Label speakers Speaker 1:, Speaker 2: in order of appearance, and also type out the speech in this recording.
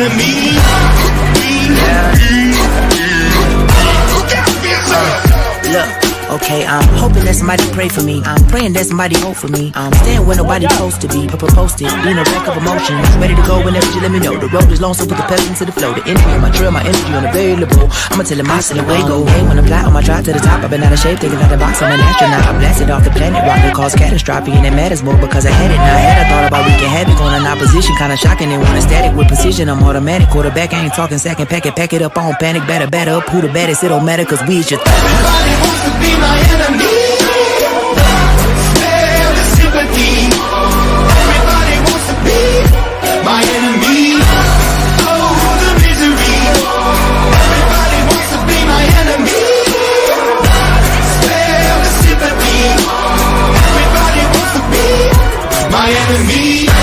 Speaker 1: enemy. For.
Speaker 2: Look, okay, I'm hoping that somebody pray for me. I'm praying that somebody hope for me. I'm staying where nobody supposed to be, but posted, being a wreck of emotions. Ready to go whenever you let me know. The road is long, so put the pedal into the flow. The energy on my trail, my energy unavailable. I'ma tell him I the way go. Hey, when I fly on my drive to the top, I've been out of shape, thinking out the box. I'm an astronaut. I blasted off the planet, rock that caused catastrophe, and it matters more because I had it. Now I had a thought about wreaking havoc on an opposition, kinda shocking. They want a static with precision. I'm automatic, quarterback. I ain't talking second pack it, pack it up on panic, batter, batter up. Who the baddest? It don't matter, cause we is your
Speaker 1: my enemy Spare the sympathy Everybody wants to be my enemy. Oh, the misery Everybody wants to be my enemy. Spare the sympathy Everybody wants to be my enemy.